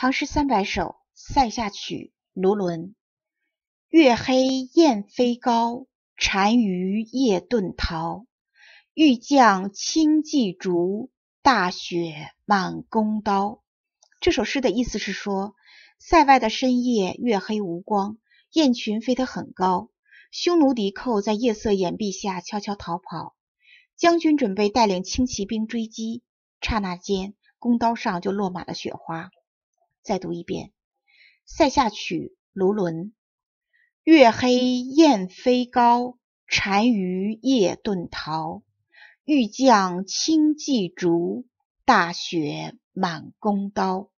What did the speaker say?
唐诗三百首·塞下曲·卢纶。月黑雁飞高，单于夜遁逃。欲将轻骑逐，大雪满弓刀。这首诗的意思是说，塞外的深夜，月黑无光，雁群飞得很高，匈奴敌寇在夜色掩蔽下悄悄逃跑。将军准备带领轻骑兵追击，刹那间，弓刀上就落满了雪花。再读一遍《塞下曲》卢纶。月黑雁飞高，单于夜遁逃。欲将轻骑逐，大雪满弓刀。